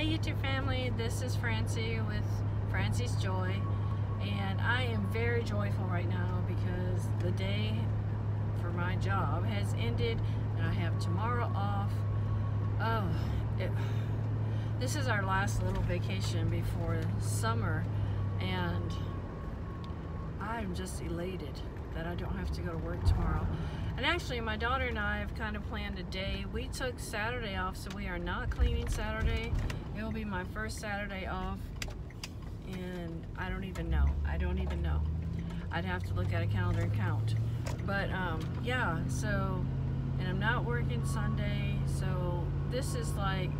Hey YouTube family, this is Francie with Francie's Joy and I am very joyful right now because the day for my job has ended and I have tomorrow off. Oh, it, this is our last little vacation before summer and I'm just elated that I don't have to go to work tomorrow. And actually, my daughter and I have kind of planned a day. We took Saturday off, so we are not cleaning Saturday. It will be my first Saturday off, and I don't even know. I don't even know. I'd have to look at a calendar and count. But um, yeah, so, and I'm not working Sunday, so this is like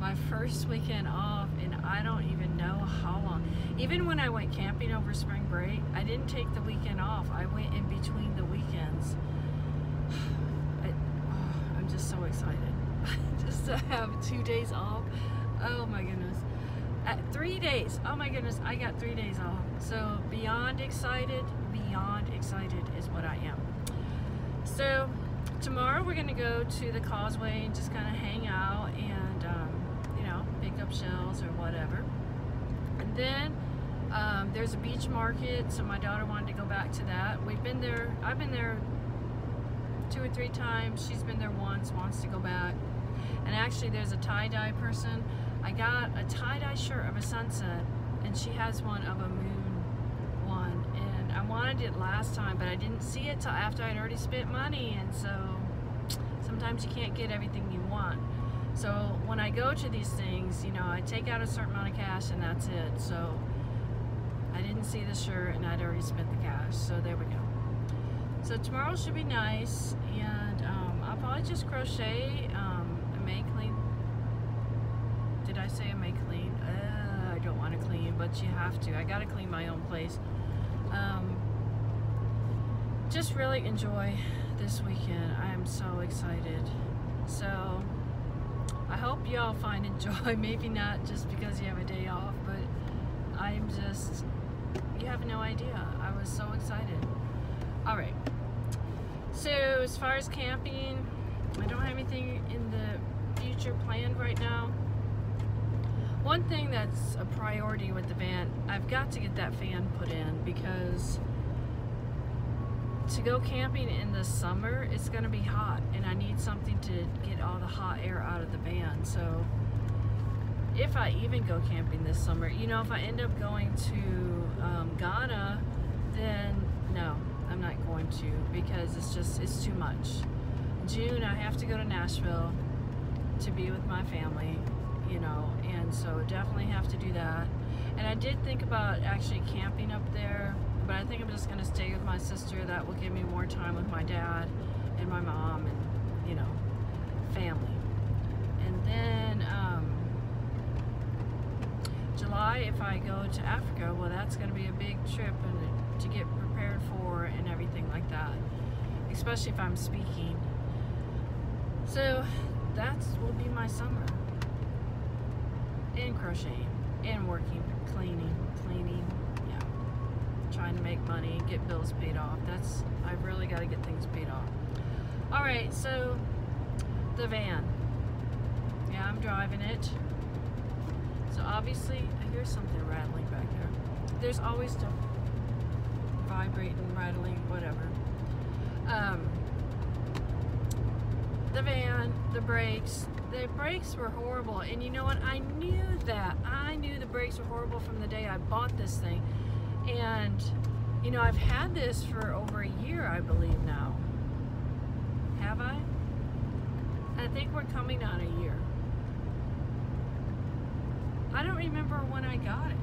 my first weekend off, and I don't even know how long. Even when I went camping over spring break, I didn't take the weekend off. I went in between the weekends. I, oh, I'm just so excited just to have two days off. Oh my goodness. At three days. Oh my goodness, I got three days off. So beyond excited, beyond excited is what I am. So tomorrow we're gonna go to the causeway and just kind of hang out and um, you know pick up shells or whatever. And then um, there's a beach market, so my daughter wanted to go back to that. We've been there. I've been there two or three times. She's been there once, wants to go back. And actually there's a tie-dye person. I got a tie-dye shirt of a sunset and she has one of a moon one. And I wanted it last time, but I didn't see it till after I'd already spent money. And so sometimes you can't get everything you want. So when I go to these things, you know, I take out a certain amount of cash and that's it. So I didn't see the shirt and I'd already spent the cash. So there we go. So tomorrow should be nice and um, I'll probably just crochet. Um, I may clean. Did I say I may clean? Uh, I don't want to clean, but you have to. I got to clean my own place. Um, just really enjoy this weekend. I am so excited. So I hope y'all find enjoy. Maybe not just because you have a day off, but I'm just, you have no idea. I was so excited. All right. So as far as camping, I don't have anything in the future planned right now. One thing that's a priority with the van, I've got to get that fan put in because to go camping in the summer, it's going to be hot and I need something to get all the hot air out of the van. So if I even go camping this summer, you know, if I end up going to um, Ghana, then no, I'm not going to because it's just, it's too much. June, I have to go to Nashville to be with my family, you know, and so definitely have to do that. And I did think about actually camping up there, but I think I'm just going to stay with my sister. That will give me more time with my dad and my mom and, you know, family. And then um, July, if I go to Africa, well, that's going to be a big trip and to get prepared for and everything like that, especially if I'm speaking. So that will be my summer. Crocheting, and working, cleaning, cleaning, yeah. Trying to make money, get bills paid off. That's, I've really got to get things paid off. All right, so the van. Yeah, I'm driving it. So obviously, I hear something rattling back there. There's always stuff vibrating, rattling, whatever. Um, the van, the brakes, the brakes were horrible. And you know what? I knew that. I knew the brakes were horrible from the day I bought this thing. And, you know, I've had this for over a year, I believe now. Have I? I think we're coming on a year. I don't remember when I got it.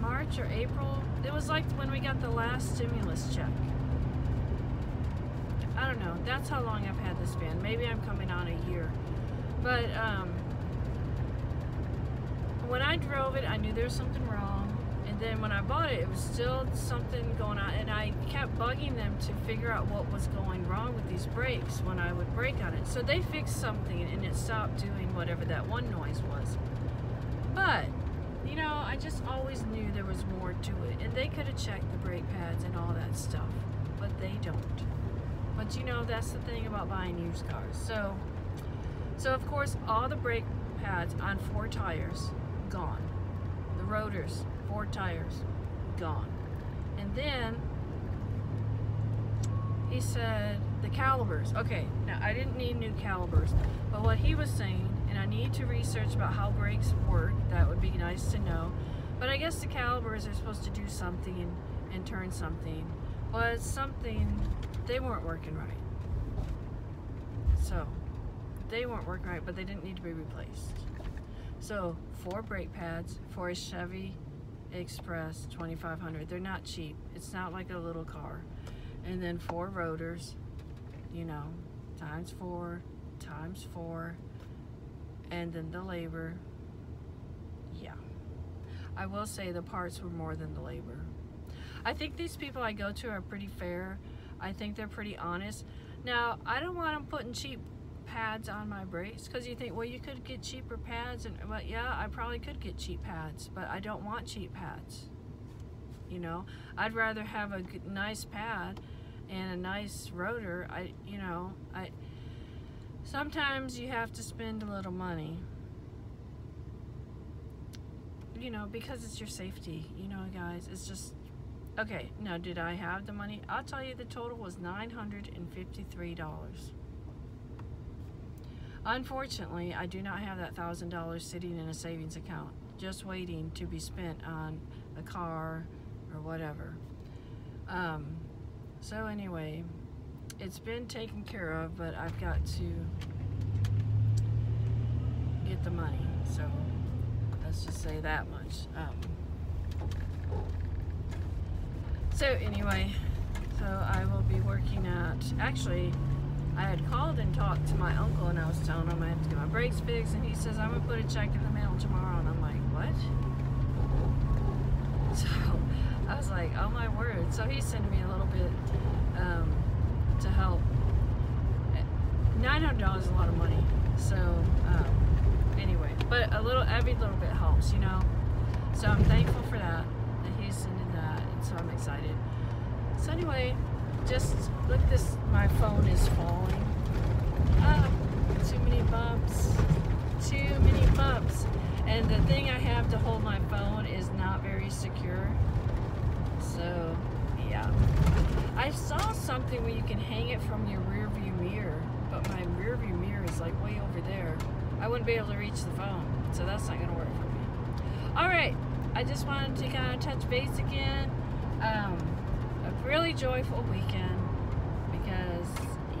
March or April. It was like when we got the last stimulus check. I don't know. That's how long I've had this van. Maybe I'm coming on a year. But um, when I drove it, I knew there was something wrong. And then when I bought it, it was still something going on. And I kept bugging them to figure out what was going wrong with these brakes when I would brake on it. So they fixed something and it stopped doing whatever that one noise was. But, you know, I just always knew there was more to it. And they could have checked the brake pads and all that stuff. But they don't. But you know, that's the thing about buying used cars. So, so of course, all the brake pads on four tires, gone. The rotors, four tires, gone. And then he said the calipers. Okay, now I didn't need new calipers, but what he was saying, and I need to research about how brakes work, that would be nice to know. But I guess the calipers are supposed to do something and turn something. Was something, they weren't working right. So, they weren't working right, but they didn't need to be replaced. So, four brake pads for a Chevy Express 2500. They're not cheap. It's not like a little car. And then four rotors, you know, times four, times four, and then the labor. Yeah. I will say the parts were more than the labor. I think these people I go to are pretty fair. I think they're pretty honest. Now, I don't want them putting cheap pads on my brakes because you think, well, you could get cheaper pads. and Well, yeah, I probably could get cheap pads, but I don't want cheap pads. You know, I'd rather have a nice pad and a nice rotor. I, you know, I. Sometimes you have to spend a little money. You know, because it's your safety. You know, guys, it's just Okay, now did I have the money? I'll tell you the total was $953. Unfortunately, I do not have that $1,000 sitting in a savings account, just waiting to be spent on a car or whatever. Um, so anyway, it's been taken care of, but I've got to get the money. So let's just say that much. Um, so anyway, so I will be working at, actually, I had called and talked to my uncle and I was telling him I have to get my brakes fixed and he says, I'm going to put a check in the mail tomorrow. And I'm like, what? So I was like, oh my word. So he's sending me a little bit um, to help. $900 is a lot of money. So um, anyway, but a little, every little bit helps, you know. So I'm thankful for that, that he's sending so Excited. So anyway, just look this, my phone is falling. Ah, too many bumps, too many bumps. And the thing I have to hold my phone is not very secure. So, yeah. I saw something where you can hang it from your rear view mirror, but my rear view mirror is like way over there. I wouldn't be able to reach the phone, so that's not gonna work for me. All right, I just wanted to kind of touch base again. Um, a really joyful weekend because,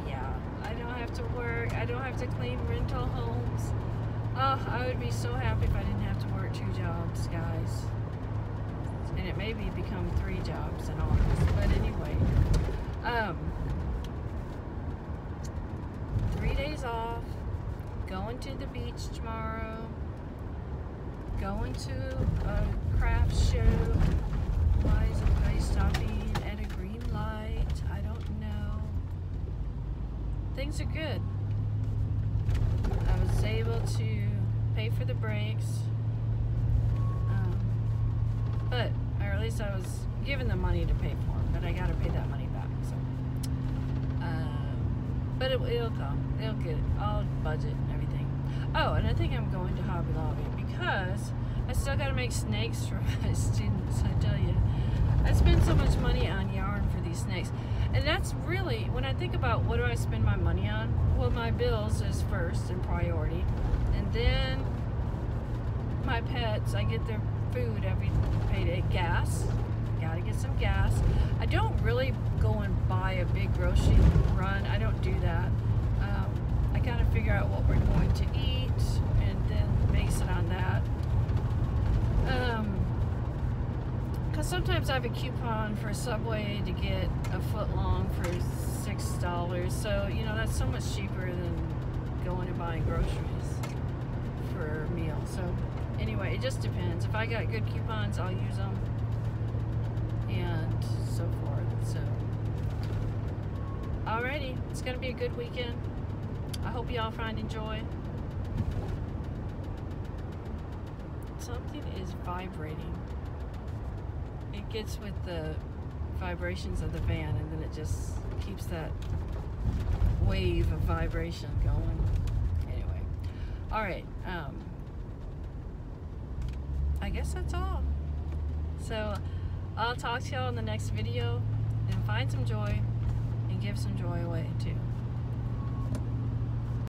yeah, I don't have to work. I don't have to clean rental homes. Oh, I would be so happy if I didn't have to work two jobs, guys. And it maybe become three jobs in August. But anyway, um, three days off, going to the beach tomorrow, going to a craft show. Why is it stopping at a green light. I don't know. Things are good. I was able to pay for the brakes. Um, but, or at least I was given the money to pay for them, but I gotta pay that money back, so. Um, but it, will come. It'll get it. I'll budget and everything. Oh, and I think I'm going to Hobby Lobby because I still gotta make snakes for my students, I tell you. I spend so much money on yarn for these snakes. And that's really, when I think about what do I spend my money on, well, my bills is first and priority. And then my pets, I get their food every payday. Gas, gotta get some gas. I don't really go and buy a big grocery run. I don't do that. Um, I kind of figure out what we're going to eat and then base it on that. Um, because sometimes I have a coupon for Subway to get a foot long for six dollars. So you know that's so much cheaper than going and buying groceries for a meal. So anyway, it just depends. If I got good coupons, I'll use them, and so forth. So alrighty, it's gonna be a good weekend. I hope y'all finding joy. Something is vibrating it gets with the vibrations of the van and then it just keeps that wave of vibration going. Anyway, all right. Um, I guess that's all. So I'll talk to y'all in the next video and find some joy and give some joy away too.